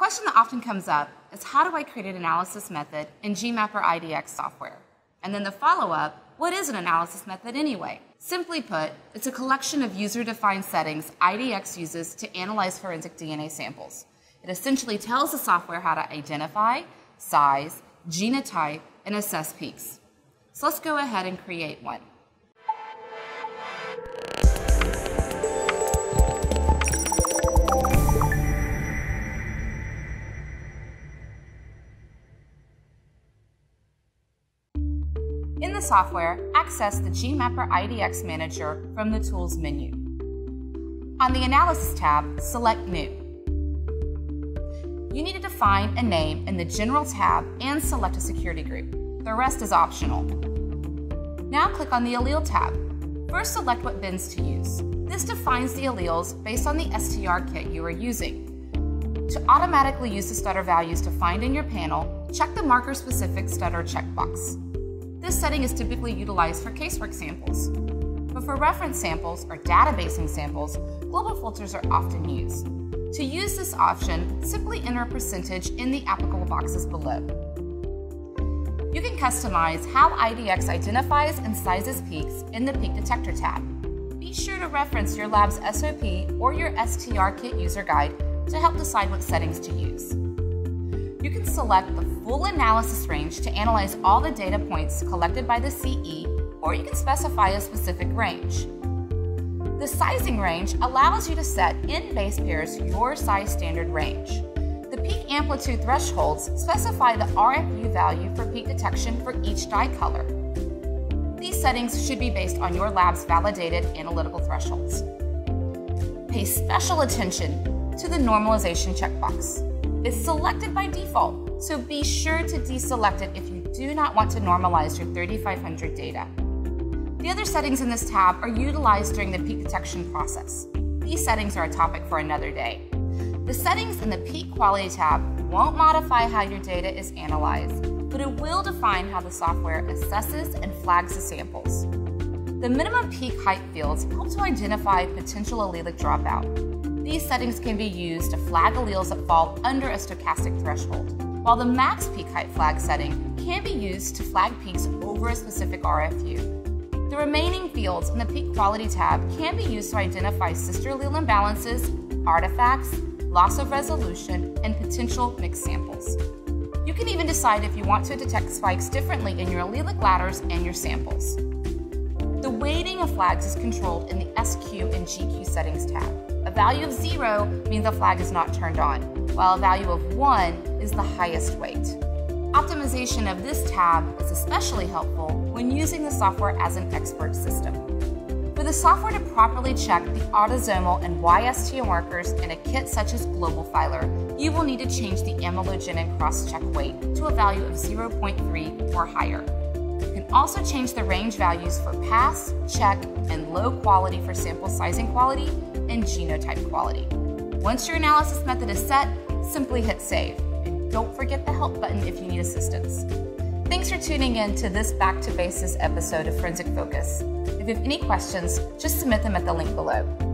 question that often comes up is how do I create an analysis method in GeneMapper IDX software? And then the follow up, what is an analysis method anyway? Simply put, it's a collection of user defined settings IDX uses to analyze forensic DNA samples. It essentially tells the software how to identify, size, genotype, and assess peaks. So let's go ahead and create one. In the software, access the GeneMapper IDX Manager from the Tools menu. On the Analysis tab, select New. You need to define a name in the General tab and select a security group. The rest is optional. Now click on the Allele tab. First select what bins to use. This defines the alleles based on the STR kit you are using. To automatically use the stutter values defined in your panel, check the marker-specific stutter checkbox. This setting is typically utilized for casework samples. But for reference samples or databasing samples, global filters are often used. To use this option, simply enter a percentage in the applicable boxes below. You can customize how IDX identifies and sizes peaks in the Peak Detector tab. Be sure to reference your lab's SOP or your STR kit user guide to help decide what settings to use. You can select the full analysis range to analyze all the data points collected by the CE, or you can specify a specific range. The sizing range allows you to set in base pairs your size standard range. The peak amplitude thresholds specify the RFU value for peak detection for each dye color. These settings should be based on your lab's validated analytical thresholds. Pay special attention to the normalization checkbox. It's selected by default, so be sure to deselect it if you do not want to normalize your 3500 data. The other settings in this tab are utilized during the peak detection process. These settings are a topic for another day. The settings in the peak quality tab won't modify how your data is analyzed, but it will define how the software assesses and flags the samples. The minimum peak height fields help to identify potential allelic dropout. These settings can be used to flag alleles that fall under a stochastic threshold, while the max peak height flag setting can be used to flag peaks over a specific RFU. The remaining fields in the peak quality tab can be used to identify sister allele imbalances, artifacts, loss of resolution, and potential mixed samples. You can even decide if you want to detect spikes differently in your allelic ladders and your samples. Weighting of flags is controlled in the SQ and GQ settings tab. A value of zero means the flag is not turned on, while a value of one is the highest weight. Optimization of this tab is especially helpful when using the software as an expert system. For the software to properly check the autosomal and Y-STR markers in a kit such as GlobalFiler, you will need to change the amelogenin cross-check weight to a value of 0.3 or higher. You can also change the range values for pass, check, and low quality for sample sizing quality and genotype quality. Once your analysis method is set, simply hit save. And don't forget the help button if you need assistance. Thanks for tuning in to this Back to Bases episode of Forensic Focus. If you have any questions, just submit them at the link below.